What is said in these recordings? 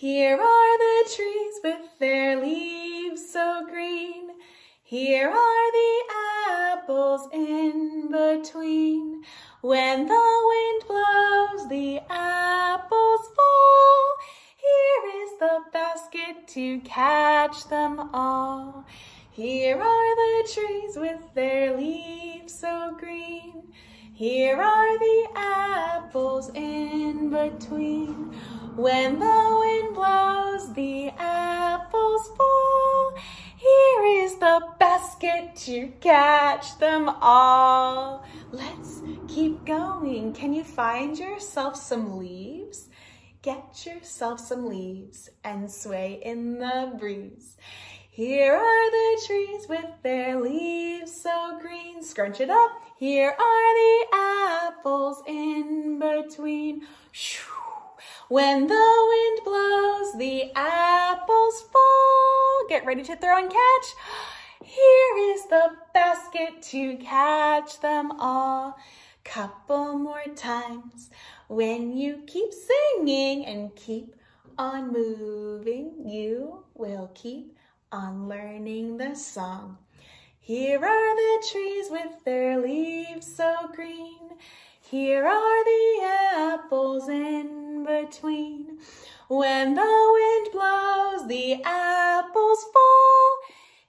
Here are the trees with their leaves so green. Here are the apples in between. When the wind blows, the apples fall. Here is the basket to catch them all. Here are the trees with their leaves so green. Here are the apples in between. When the wind blows, the apples fall. Here is the basket to catch them all. Let's keep going. Can you find yourself some leaves? Get yourself some leaves and sway in the breeze. Here are the trees with their leaves so green. Scrunch it up. Here are the apples in between. When the wind blows, the apples fall. Get ready to throw and catch. Here is the basket to catch them all. Couple more times. When you keep singing and keep on moving, you will keep on learning the song. Here are the trees with their leaves so green. Here are the apples in between. When the wind blows, the apples fall.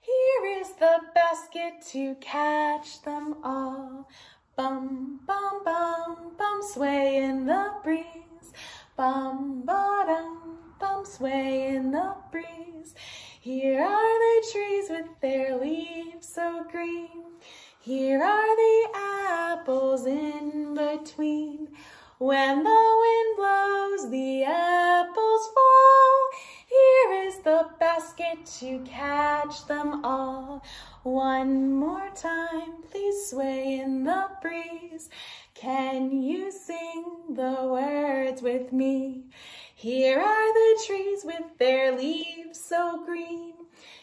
Here is the basket to catch them all. Bum, bum, bum, bum, sway in the breeze. Bum, ba, bum, sway in the breeze. Here are the trees with their leaves so green. Here are the apples in between. When the wind blows, the apples fall. Here is the basket to catch them all. One more time, please sway in the breeze. Can you sing the words with me? Here are the trees with their leaves so green.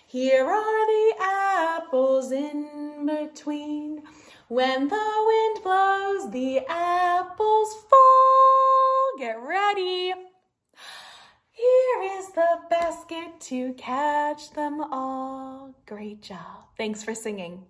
Here are the apples in between. When the wind blows, the apples fall. Get ready. Here is the basket to catch them all. Great job. Thanks for singing.